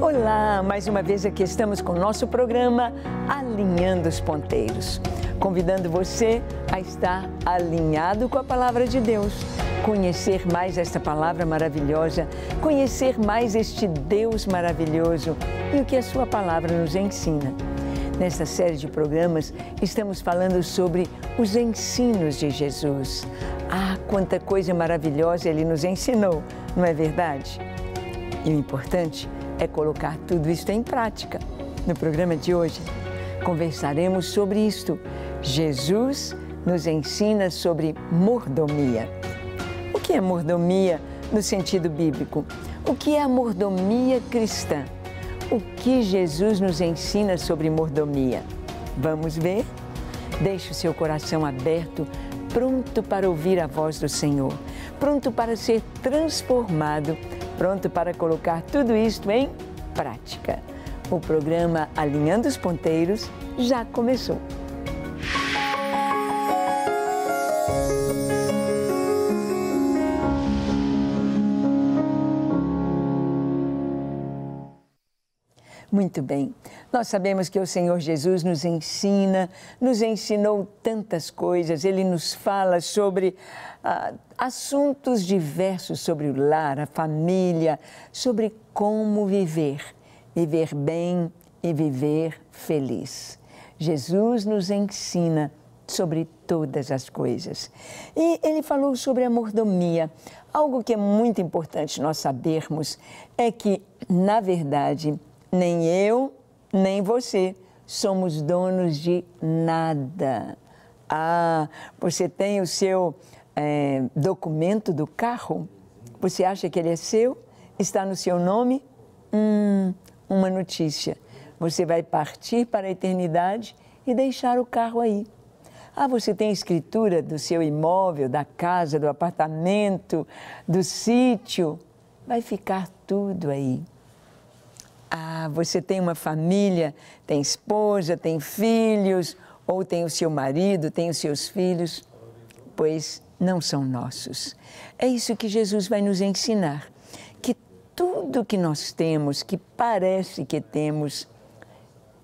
Olá, mais uma vez aqui estamos com o nosso programa Alinhando os Ponteiros, convidando você a estar alinhado com a palavra de Deus, conhecer mais esta palavra maravilhosa, conhecer mais este Deus maravilhoso e o que a sua palavra nos ensina. Nesta série de programas, estamos falando sobre os ensinos de Jesus. Ah, quanta coisa maravilhosa ele nos ensinou, não é verdade? E o importante é colocar tudo isso em prática. No programa de hoje, conversaremos sobre isto. Jesus nos ensina sobre mordomia. O que é mordomia no sentido bíblico? O que é a mordomia cristã? O que Jesus nos ensina sobre mordomia? Vamos ver? Deixe o seu coração aberto, pronto para ouvir a voz do Senhor, pronto para ser transformado pronto para colocar tudo isto em prática. O programa Alinhando os Ponteiros já começou. Muito bem. Nós sabemos que o Senhor Jesus nos ensina, nos ensinou tantas coisas, ele nos fala sobre ah, assuntos diversos sobre o lar, a família, sobre como viver, viver bem e viver feliz. Jesus nos ensina sobre todas as coisas. E ele falou sobre a mordomia. Algo que é muito importante nós sabermos é que, na verdade, nem eu, nem você somos donos de nada. Ah, você tem o seu é, documento do carro, você acha que ele é seu? Está no seu nome? Hum, uma notícia. Você vai partir para a eternidade e deixar o carro aí. Ah, você tem escritura do seu imóvel, da casa, do apartamento, do sítio. Vai ficar tudo aí. Ah, você tem uma família, tem esposa, tem filhos, ou tem o seu marido, tem os seus filhos. Pois não são nossos. É isso que Jesus vai nos ensinar, que tudo que nós temos, que parece que temos,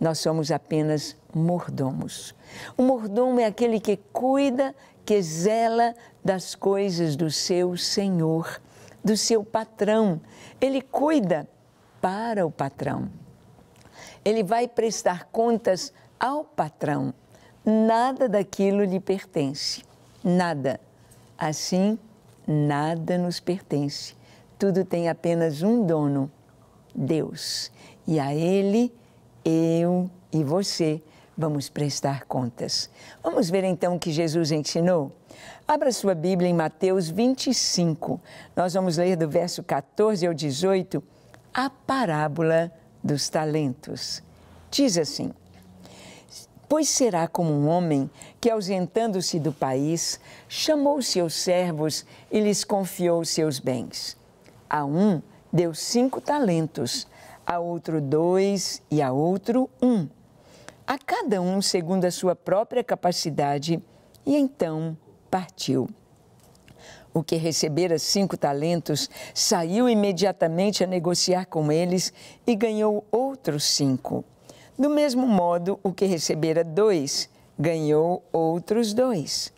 nós somos apenas mordomos. O mordomo é aquele que cuida, que zela das coisas do seu Senhor, do seu patrão. Ele cuida para o patrão. Ele vai prestar contas ao patrão. Nada daquilo lhe pertence. Nada. Assim, nada nos pertence. Tudo tem apenas um dono, Deus. E a Ele, eu e você vamos prestar contas. Vamos ver então o que Jesus ensinou? Abra sua Bíblia em Mateus 25. Nós vamos ler do verso 14 ao 18 a parábola dos talentos. Diz assim: Pois será como um homem que, ausentando-se do país, chamou seus servos e lhes confiou seus bens. A um deu cinco talentos, a outro dois e a outro um. A cada um segundo a sua própria capacidade, e então partiu. O que recebera cinco talentos saiu imediatamente a negociar com eles e ganhou outros cinco. Do mesmo modo, o que recebera dois ganhou outros dois.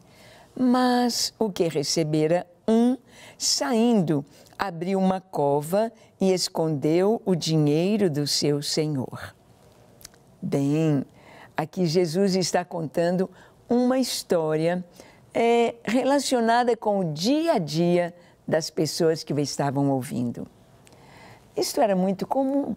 Mas o que recebera um, saindo, abriu uma cova e escondeu o dinheiro do seu senhor. Bem, aqui Jesus está contando uma história é, relacionada com o dia a dia das pessoas que estavam ouvindo. Isto era muito comum.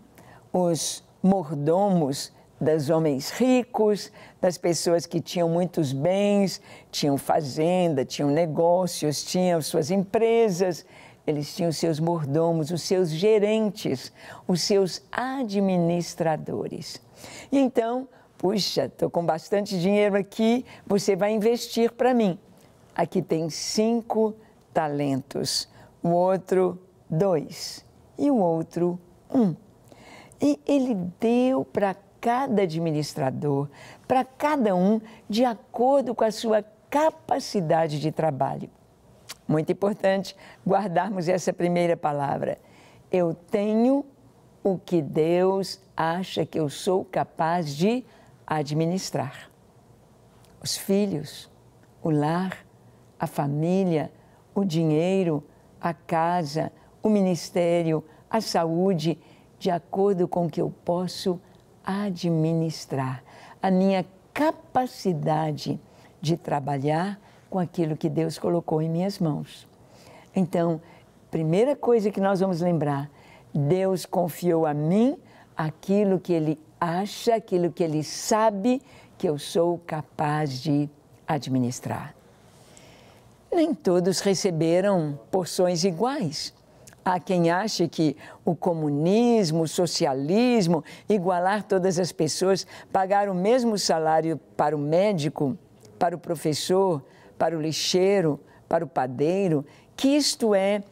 Os mordomos dos homens ricos, das pessoas que tinham muitos bens, tinham fazenda, tinham negócios, tinham suas empresas, eles tinham seus mordomos, os seus gerentes, os seus administradores. E então, puxa, estou com bastante dinheiro aqui, você vai investir para mim. Aqui tem cinco talentos, o outro dois e o outro um. E ele deu para cada administrador, para cada um, de acordo com a sua capacidade de trabalho. Muito importante guardarmos essa primeira palavra. Eu tenho o que Deus acha que eu sou capaz de administrar. Os filhos, o lar, a família, o dinheiro, a casa, o ministério, a saúde, de acordo com o que eu posso administrar, a minha capacidade de trabalhar com aquilo que Deus colocou em minhas mãos. Então, primeira coisa que nós vamos lembrar, Deus confiou a mim aquilo que Ele acha, aquilo que Ele sabe que eu sou capaz de administrar. Nem todos receberam porções iguais. Há quem ache que o comunismo, o socialismo, igualar todas as pessoas, pagar o mesmo salário para o médico, para o professor, para o lixeiro, para o padeiro, que isto é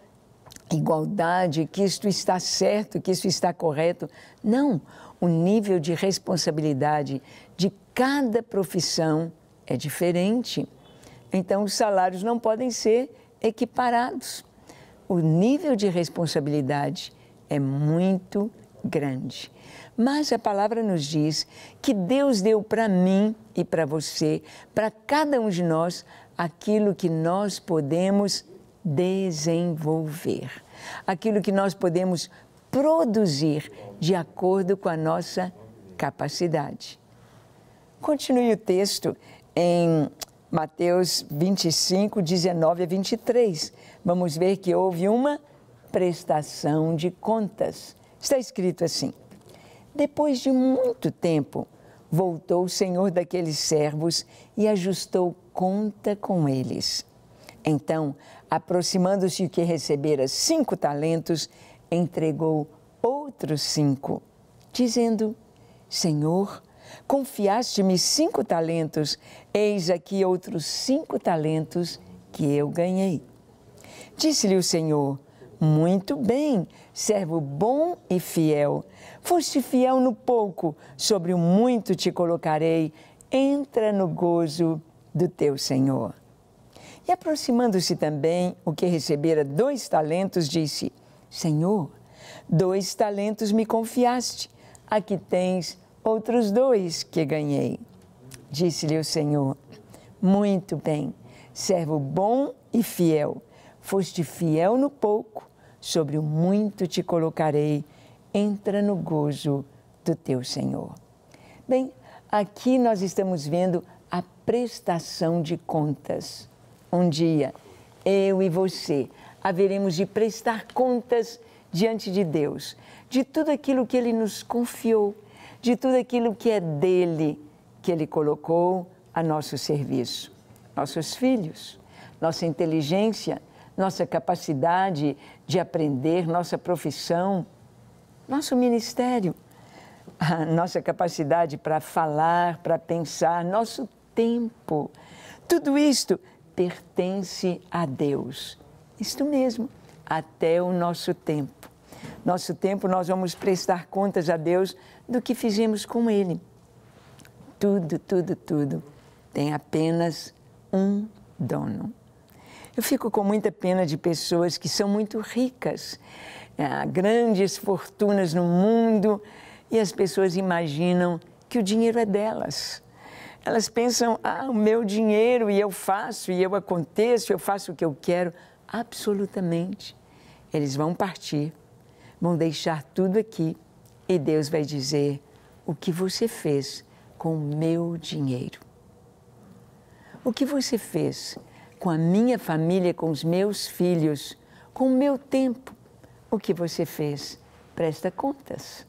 igualdade, que isto está certo, que isso está correto. Não, o nível de responsabilidade de cada profissão é diferente. Então, os salários não podem ser equiparados. O nível de responsabilidade é muito grande. Mas a palavra nos diz que Deus deu para mim e para você, para cada um de nós, aquilo que nós podemos desenvolver, aquilo que nós podemos produzir de acordo com a nossa capacidade. Continue o texto em Mateus 25, 19 a 23. Vamos ver que houve uma prestação de contas. Está escrito assim: Depois de muito tempo, voltou o senhor daqueles servos e ajustou conta com eles. Então, aproximando-se o que recebera cinco talentos, entregou outros cinco, dizendo: Senhor, confiaste-me cinco talentos, eis aqui outros cinco talentos que eu ganhei. Disse-lhe o Senhor: Muito bem, servo bom e fiel. Foste fiel no pouco, sobre o muito te colocarei. Entra no gozo do teu Senhor. E aproximando-se também o que recebera dois talentos, disse: Senhor, dois talentos me confiaste, aqui tens outros dois que ganhei. Disse-lhe o Senhor: Muito bem, servo bom e fiel. Foste fiel no pouco, sobre o muito te colocarei. Entra no gozo do teu Senhor. Bem, aqui nós estamos vendo a prestação de contas. Um dia, eu e você haveremos de prestar contas diante de Deus, de tudo aquilo que Ele nos confiou, de tudo aquilo que é dele, que Ele colocou a nosso serviço. Nossos filhos, nossa inteligência, nossa capacidade de aprender, nossa profissão, nosso ministério, a nossa capacidade para falar, para pensar, nosso tempo. Tudo isto pertence a Deus. Isto mesmo, até o nosso tempo. Nosso tempo nós vamos prestar contas a Deus do que fizemos com Ele. Tudo, tudo, tudo tem apenas um dono. Eu fico com muita pena de pessoas que são muito ricas, é, grandes fortunas no mundo, e as pessoas imaginam que o dinheiro é delas. Elas pensam, ah, o meu dinheiro e eu faço, e eu aconteço, eu faço o que eu quero. Absolutamente. Eles vão partir, vão deixar tudo aqui e Deus vai dizer o que você fez com o meu dinheiro. O que você fez com a minha família, com os meus filhos, com o meu tempo. O que você fez? Presta contas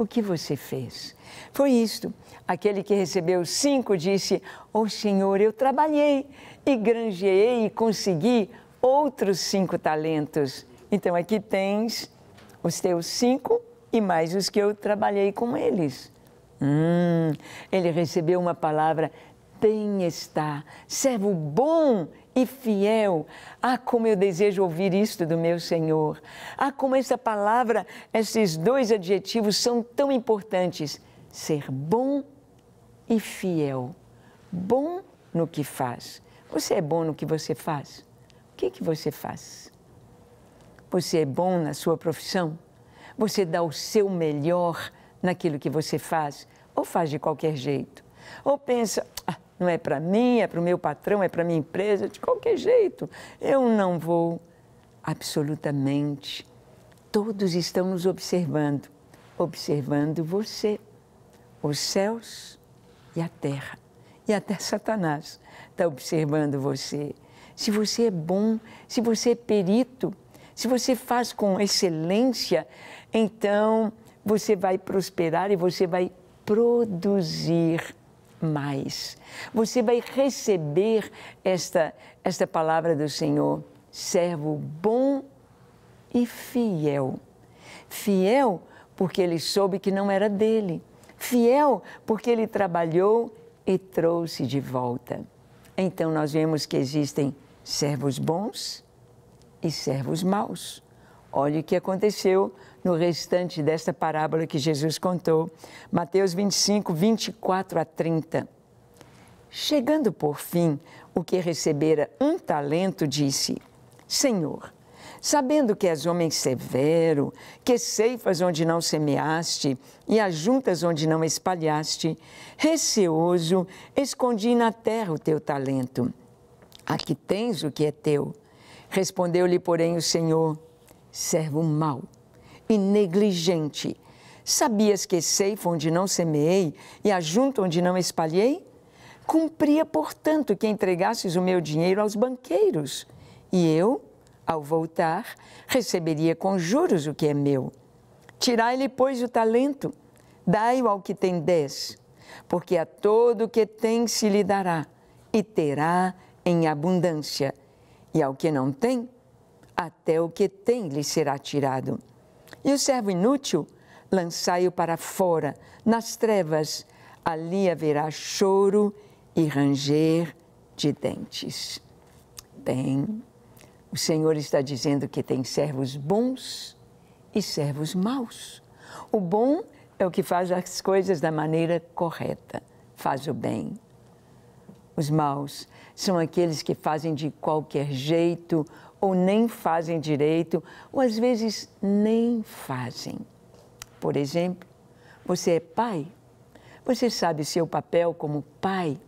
o que você fez. Foi isto. Aquele que recebeu cinco disse: Ô oh, Senhor, eu trabalhei e granjeei e consegui outros cinco talentos. Então aqui tens os teus cinco e mais os que eu trabalhei com eles. Hum, ele recebeu uma palavra bem-estar, servo bom e fiel. Ah, como eu desejo ouvir isto do meu Senhor. Ah, como essa palavra, esses dois adjetivos são tão importantes: ser bom e fiel. Bom no que faz. Você é bom no que você faz? O que, que você faz? Você é bom na sua profissão? Você dá o seu melhor naquilo que você faz? Ou faz de qualquer jeito? Ou pensa, ah, não é para mim, é para o meu patrão, é para a minha empresa, de qualquer jeito, eu não vou. Absolutamente. Todos estão nos observando, observando você, os céus e a terra. E até Satanás está observando você. Se você é bom, se você é perito, se você faz com excelência, então você vai prosperar e você vai produzir mais. Você vai receber esta, esta palavra do Senhor, servo bom e fiel. Fiel porque ele soube que não era dele. Fiel porque ele trabalhou e trouxe de volta. Então nós vemos que existem servos bons e servos maus. Olha o que aconteceu no restante desta parábola que Jesus contou, Mateus 25, 24 a 30. Chegando por fim, o que recebera um talento disse: Senhor, sabendo que és homem severo, que ceifas onde não semeaste e ajuntas onde não espalhaste, receoso, escondi na terra o teu talento. Aqui tens o que é teu. Respondeu-lhe, porém, o Senhor: servo mau e negligente. Sabias que ceifo onde não semeei e ajunto onde não espalhei? Cumpria, portanto, que entregasses o meu dinheiro aos banqueiros, e eu, ao voltar, receberia com juros o que é meu. Tirai-lhe, pois, o talento, dai-o ao que tem dez, porque a todo o que tem se lhe dará, e terá em abundância, e ao que não tem, até o que tem lhe será tirado. E o servo inútil, lançai-o para fora, nas trevas, ali haverá choro e ranger de dentes. Bem, o Senhor está dizendo que tem servos bons e servos maus. O bom é o que faz as coisas da maneira correta, faz o bem. Os maus são aqueles que fazem de qualquer jeito ou nem fazem direito, ou às vezes nem fazem. Por exemplo, você é pai, você sabe seu papel como pai,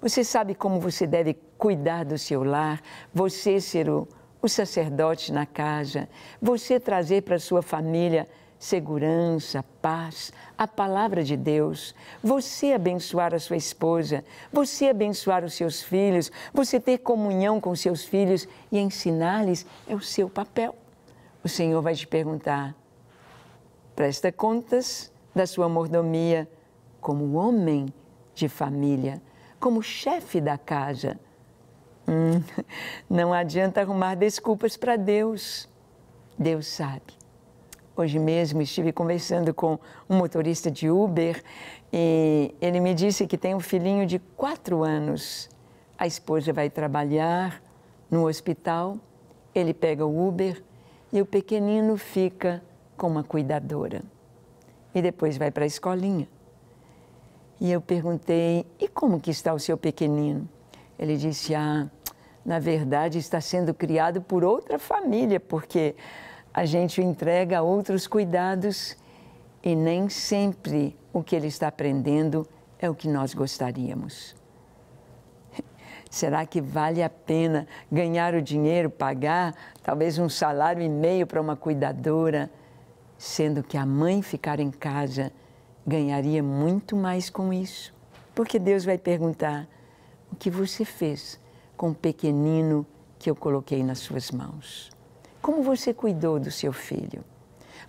você sabe como você deve cuidar do seu lar, você ser o, o sacerdote na casa, você trazer para sua família segurança, paz, a palavra de Deus, você abençoar a sua esposa, você abençoar os seus filhos, você ter comunhão com seus filhos e ensinar-lhes é o seu papel. O Senhor vai te perguntar: presta contas da sua mordomia como homem de família, como chefe da casa. Hum, não adianta arrumar desculpas para Deus. Deus sabe. Hoje mesmo estive conversando com um motorista de Uber e ele me disse que tem um filhinho de quatro anos. A esposa vai trabalhar no hospital, ele pega o Uber e o pequenino fica com uma cuidadora. E depois vai para a escolinha. E eu perguntei: "E como que está o seu pequenino?" Ele disse: "Ah, na verdade está sendo criado por outra família, porque a gente o entrega a outros cuidados e nem sempre o que ele está aprendendo é o que nós gostaríamos. Será que vale a pena ganhar o dinheiro, pagar talvez um salário e meio para uma cuidadora, sendo que a mãe ficar em casa ganharia muito mais com isso? Porque Deus vai perguntar: o que você fez com o pequenino que eu coloquei nas suas mãos? Como você cuidou do seu filho?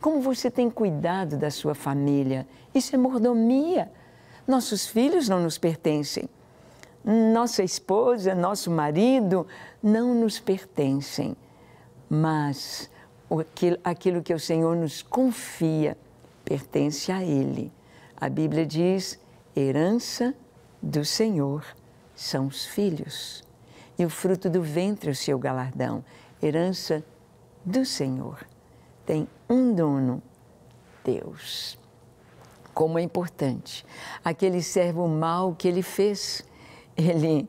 Como você tem cuidado da sua família? Isso é mordomia. Nossos filhos não nos pertencem. Nossa esposa, nosso marido não nos pertencem. Mas aquilo que o Senhor nos confia pertence a Ele. A Bíblia diz: herança do Senhor são os filhos, e o fruto do ventre é o seu galardão. Herança do Senhor tem um dono, Deus. Como é importante. Aquele servo mau que ele fez, ele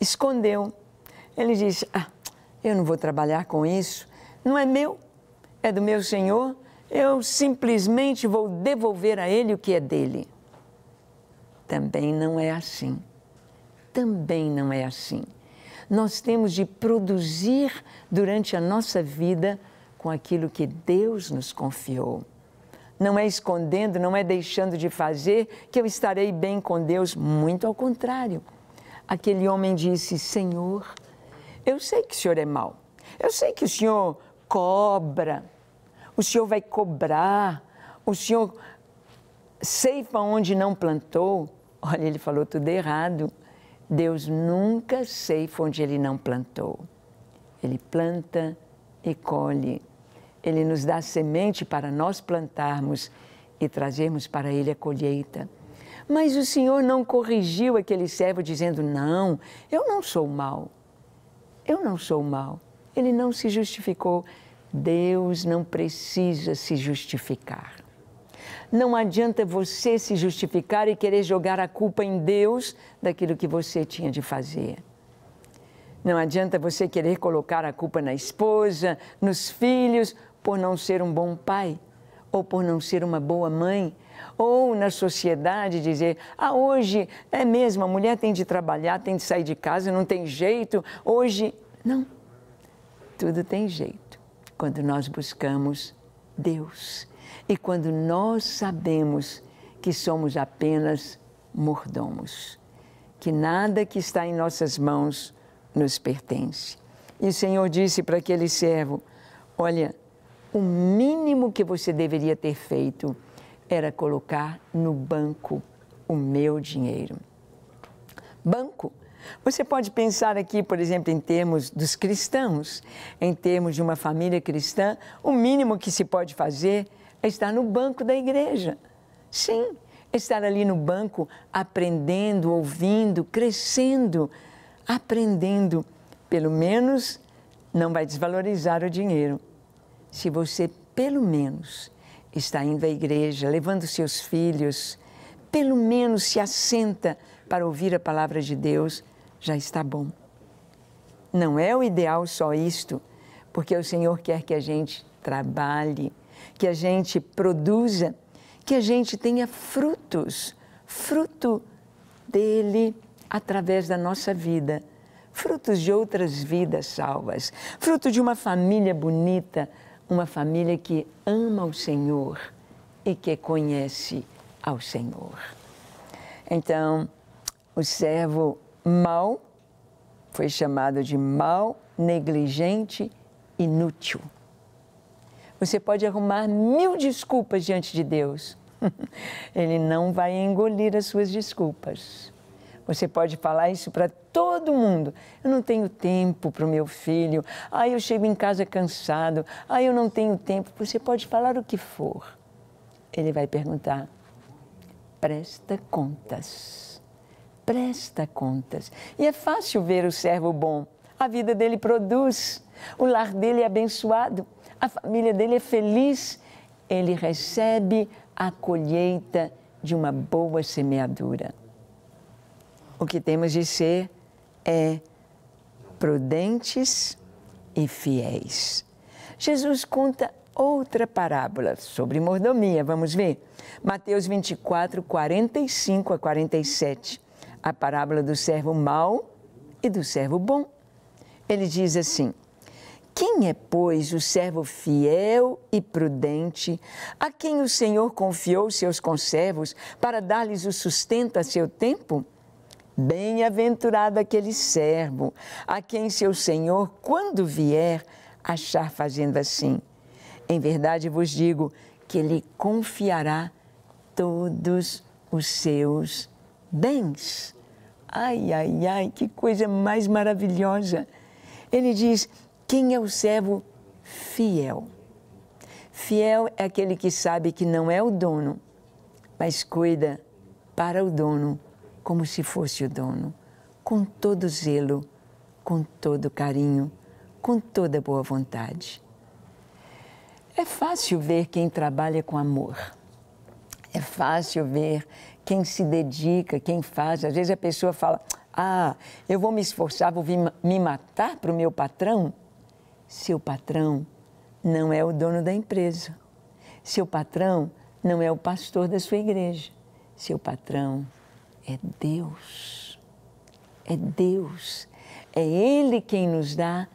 escondeu. Ele disse: Ah, eu não vou trabalhar com isso, não é meu, é do meu Senhor, eu simplesmente vou devolver a ele o que é dele. Também não é assim. Também não é assim. Nós temos de produzir durante a nossa vida com aquilo que Deus nos confiou. Não é escondendo, não é deixando de fazer que eu estarei bem com Deus, muito ao contrário. Aquele homem disse: Senhor, eu sei que o senhor é mau, eu sei que o senhor cobra, o senhor vai cobrar, o senhor ceifa onde não plantou. Olha, ele falou tudo errado. Deus nunca ceifa onde ele não plantou. Ele planta e colhe. Ele nos dá semente para nós plantarmos e trazermos para ele a colheita. Mas o Senhor não corrigiu aquele servo dizendo: Não, eu não sou mal. Eu não sou mal. Ele não se justificou. Deus não precisa se justificar. Não adianta você se justificar e querer jogar a culpa em Deus daquilo que você tinha de fazer. Não adianta você querer colocar a culpa na esposa, nos filhos, por não ser um bom pai, ou por não ser uma boa mãe, ou na sociedade dizer: ah, hoje é mesmo, a mulher tem de trabalhar, tem de sair de casa, não tem jeito, hoje. Não, tudo tem jeito quando nós buscamos Deus e quando nós sabemos que somos apenas mordomos, que nada que está em nossas mãos nos pertence. E o Senhor disse para aquele servo: Olha, o mínimo que você deveria ter feito era colocar no banco o meu dinheiro. Banco. Você pode pensar aqui, por exemplo, em termos dos cristãos, em termos de uma família cristã, o mínimo que se pode fazer é estar no banco da igreja. Sim, estar ali no banco aprendendo, ouvindo, crescendo, aprendendo. Pelo menos não vai desvalorizar o dinheiro. Se você, pelo menos, está indo à igreja, levando seus filhos, pelo menos se assenta para ouvir a palavra de Deus, já está bom. Não é o ideal só isto, porque o Senhor quer que a gente trabalhe, que a gente produza, que a gente tenha frutos, fruto dele através da nossa vida, frutos de outras vidas salvas, fruto de uma família bonita, uma família que ama o Senhor e que conhece ao Senhor. Então, o servo mau foi chamado de mau, negligente, inútil. Você pode arrumar mil desculpas diante de Deus. Ele não vai engolir as suas desculpas. Você pode falar isso para todo mundo. Eu não tenho tempo para o meu filho. Ah, eu chego em casa cansado. Ah, eu não tenho tempo. Você pode falar o que for. Ele vai perguntar: presta contas. Presta contas. E é fácil ver o servo bom. A vida dele produz. O lar dele é abençoado. A família dele é feliz. Ele recebe a colheita de uma boa semeadura o que temos de ser é prudentes e fiéis. Jesus conta outra parábola sobre mordomia, vamos ver? Mateus 24, 45 a 47. A parábola do servo mau e do servo bom. Ele diz assim: Quem é, pois, o servo fiel e prudente, a quem o Senhor confiou seus conservos para dar-lhes o sustento a seu tempo? Bem-aventurado aquele servo, a quem seu senhor, quando vier, achar fazendo assim. Em verdade vos digo que ele confiará todos os seus bens. Ai, ai, ai, que coisa mais maravilhosa! Ele diz: quem é o servo fiel? Fiel é aquele que sabe que não é o dono, mas cuida para o dono como se fosse o dono, com todo zelo, com todo carinho, com toda boa vontade. É fácil ver quem trabalha com amor. É fácil ver quem se dedica, quem faz. Às vezes a pessoa fala: Ah, eu vou me esforçar, vou me matar para o meu patrão. Seu patrão não é o dono da empresa. Seu patrão não é o pastor da sua igreja. Seu patrão é Deus. É Deus. É Ele quem nos dá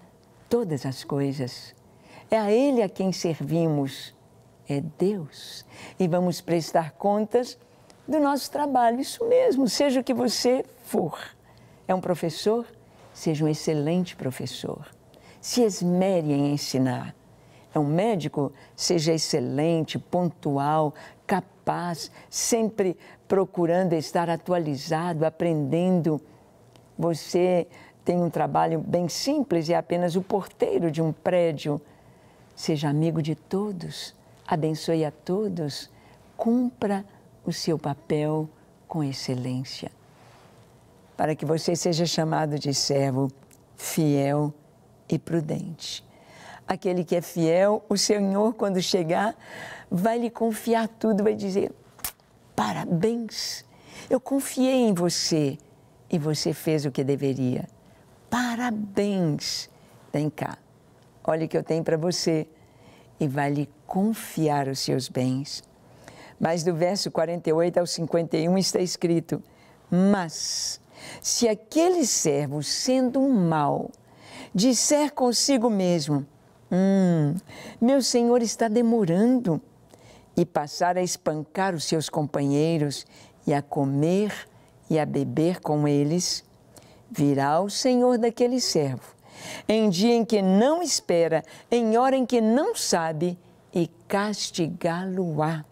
todas as coisas. É a Ele a quem servimos. É Deus. E vamos prestar contas do nosso trabalho. Isso mesmo, seja o que você for. É um professor? Seja um excelente professor. Se esmere em ensinar. É um médico? Seja excelente, pontual, capaz, sempre procurando estar atualizado, aprendendo. Você tem um trabalho bem simples e é apenas o porteiro de um prédio. Seja amigo de todos, abençoe a todos, cumpra o seu papel com excelência. Para que você seja chamado de servo fiel e prudente. Aquele que é fiel, o Senhor, quando chegar, vai lhe confiar tudo, vai dizer: parabéns, eu confiei em você e você fez o que deveria. Parabéns! Vem cá, olha o que eu tenho para você e vai lhe confiar os seus bens. Mas do verso 48 ao 51 está escrito: Mas se aquele servo, sendo um mau, disser consigo mesmo: Hum, meu senhor está demorando, e passar a espancar os seus companheiros e a comer e a beber com eles, virá o Senhor daquele servo, em dia em que não espera, em hora em que não sabe, e castigá-lo-á,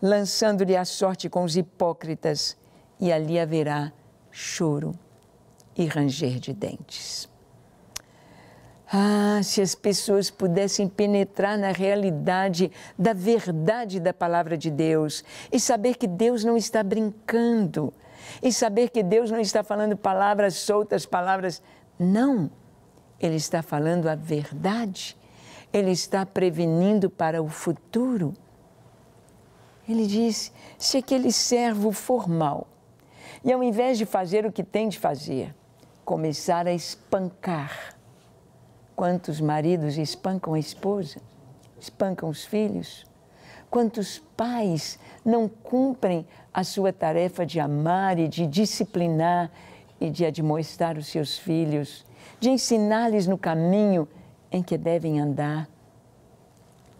lançando-lhe a sorte com os hipócritas, e ali haverá choro e ranger de dentes. Ah, se as pessoas pudessem penetrar na realidade da verdade da palavra de Deus e saber que Deus não está brincando e saber que Deus não está falando palavras soltas, palavras. Não. Ele está falando a verdade. Ele está prevenindo para o futuro. Ele diz: se aquele servo for mal, e ao invés de fazer o que tem de fazer, começar a espancar. Quantos maridos espancam a esposa, espancam os filhos? Quantos pais não cumprem a sua tarefa de amar e de disciplinar e de admoestar os seus filhos, de ensinar-lhes no caminho em que devem andar?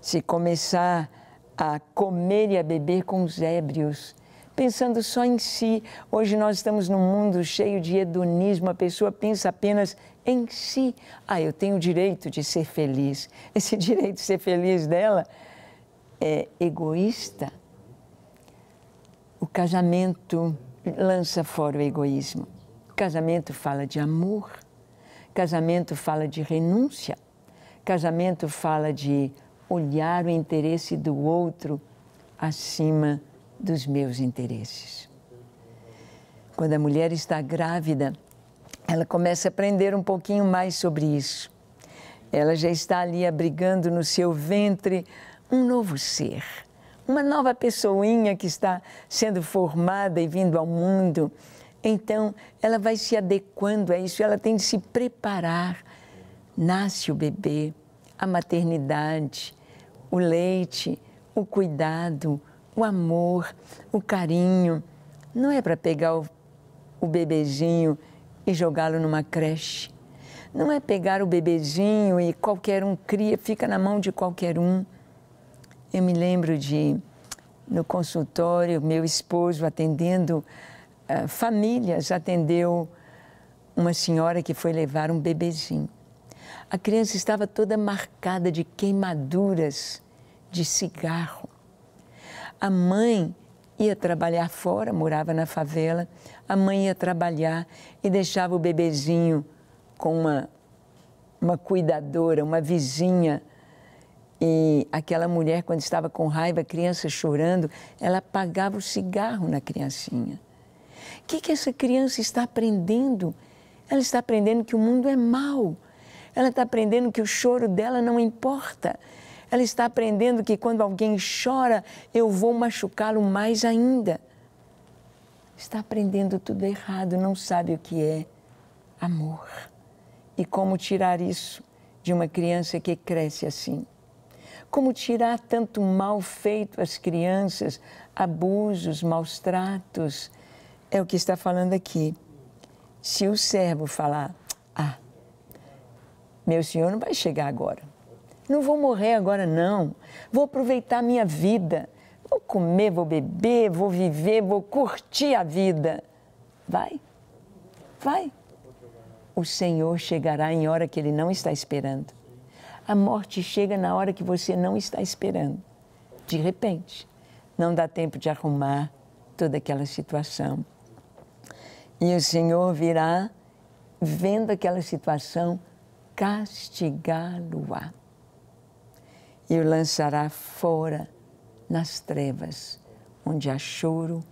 Se começar a comer e a beber com os ébrios, pensando só em si. Hoje nós estamos num mundo cheio de hedonismo, a pessoa pensa apenas em si. Ah, eu tenho o direito de ser feliz. Esse direito de ser feliz dela é egoísta. O casamento lança fora o egoísmo. Casamento fala de amor. Casamento fala de renúncia. Casamento fala de olhar o interesse do outro acima dos meus interesses. Quando a mulher está grávida, ela começa a aprender um pouquinho mais sobre isso. Ela já está ali abrigando no seu ventre um novo ser, uma nova pessoinha que está sendo formada e vindo ao mundo. Então, ela vai se adequando a isso, ela tem de se preparar. Nasce o bebê, a maternidade, o leite, o cuidado, o amor, o carinho. Não é para pegar o, o bebezinho e jogá-lo numa creche. Não é pegar o bebezinho e qualquer um cria, fica na mão de qualquer um. Eu me lembro de, no consultório, meu esposo atendendo uh, famílias, atendeu uma senhora que foi levar um bebezinho. A criança estava toda marcada de queimaduras de cigarro. A mãe ia trabalhar fora, morava na favela. A mãe ia trabalhar e deixava o bebezinho com uma, uma cuidadora, uma vizinha e aquela mulher, quando estava com raiva, a criança chorando, ela apagava o cigarro na criancinha. O que, que essa criança está aprendendo? Ela está aprendendo que o mundo é mau. Ela está aprendendo que o choro dela não importa. Ela está aprendendo que quando alguém chora, eu vou machucá-lo mais ainda. Está aprendendo tudo errado, não sabe o que é amor. E como tirar isso de uma criança que cresce assim. como tirar tanto mal feito às crianças, abusos, maus tratos. É o que está falando aqui. Se o servo falar, ah, meu senhor não vai chegar agora, não vou morrer agora, não, vou aproveitar minha vida, vou comer, vou beber, vou viver, vou curtir a vida. Vai, vai. O Senhor chegará em hora que Ele não está esperando. A morte chega na hora que você não está esperando. De repente, não dá tempo de arrumar toda aquela situação. E o Senhor virá, vendo aquela situação, castigá-lo-á. E o lançará fora nas trevas, onde há choro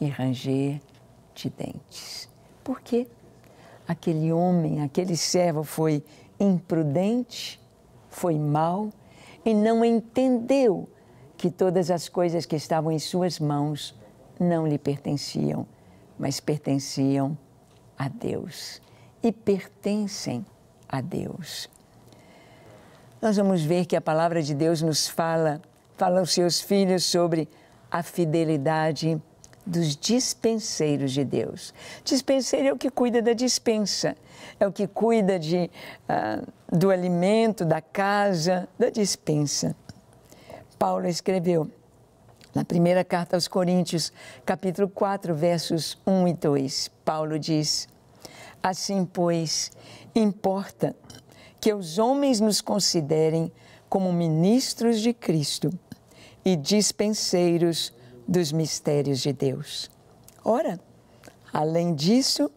e ranger de dentes. Por quê? Aquele homem, aquele servo foi imprudente, foi mau e não entendeu que todas as coisas que estavam em suas mãos não lhe pertenciam, mas pertenciam a Deus e pertencem a Deus. Nós vamos ver que a palavra de Deus nos fala, fala aos seus filhos sobre a fidelidade dos dispenseiros de Deus. Dispenseiro é o que cuida da dispensa, é o que cuida de, uh, do alimento, da casa, da dispensa. Paulo escreveu na primeira carta aos Coríntios, capítulo 4, versos 1 e 2. Paulo diz: Assim, pois, importa que os homens nos considerem como ministros de Cristo e dispenseiros dos mistérios de Deus. Ora, além disso,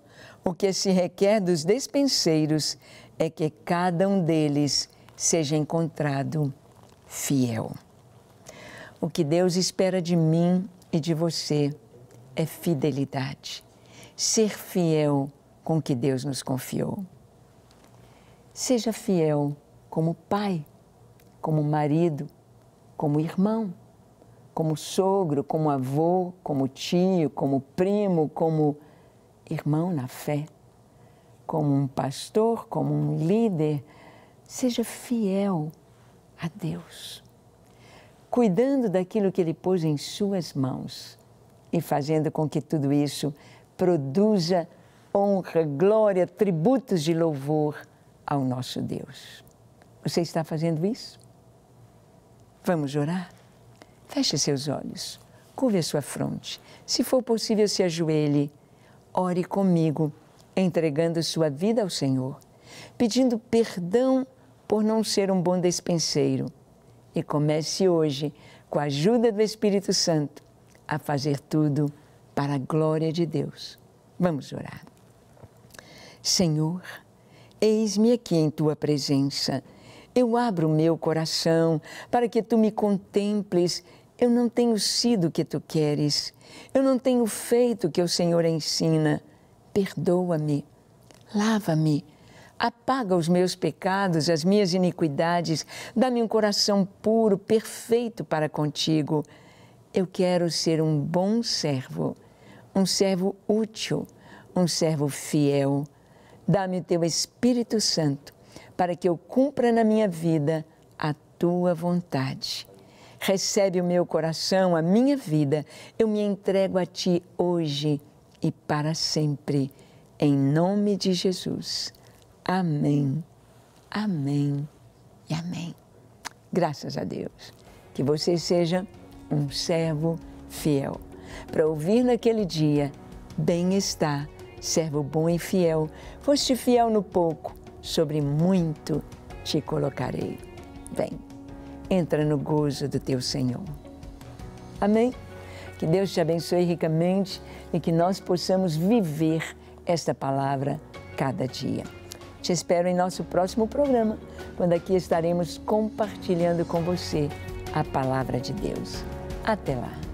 o que se requer dos despenseiros é que cada um deles seja encontrado fiel. O que Deus espera de mim e de você é fidelidade. Ser fiel com o que Deus nos confiou. Seja fiel como pai, como marido, como irmão como sogro, como avô, como tio, como primo, como irmão na fé, como um pastor, como um líder. Seja fiel a Deus, cuidando daquilo que Ele pôs em Suas mãos e fazendo com que tudo isso produza honra, glória, tributos de louvor ao nosso Deus. Você está fazendo isso? Vamos orar? Feche seus olhos, curve a sua fronte. Se for possível, se ajoelhe. Ore comigo, entregando sua vida ao Senhor, pedindo perdão por não ser um bom despenseiro. E comece hoje, com a ajuda do Espírito Santo, a fazer tudo para a glória de Deus. Vamos orar. Senhor, eis-me aqui em tua presença. Eu abro meu coração para que tu me contemples eu não tenho sido o que tu queres, eu não tenho feito o que o Senhor ensina. Perdoa-me, lava-me, apaga os meus pecados, as minhas iniquidades, dá-me um coração puro, perfeito para contigo. Eu quero ser um bom servo, um servo útil, um servo fiel. Dá-me o teu Espírito Santo para que eu cumpra na minha vida a tua vontade recebe o meu coração, a minha vida, eu me entrego a Ti hoje e para sempre, em nome de Jesus. Amém, amém e amém. Graças a Deus. Que você seja um servo fiel. Para ouvir naquele dia, bem está, servo bom e fiel. Foste fiel no pouco, sobre muito te colocarei. Vem entra no gozo do teu Senhor. Amém? Que Deus te abençoe ricamente e que nós possamos viver esta palavra cada dia. Te espero em nosso próximo programa, quando aqui estaremos compartilhando com você a palavra de Deus. Até lá!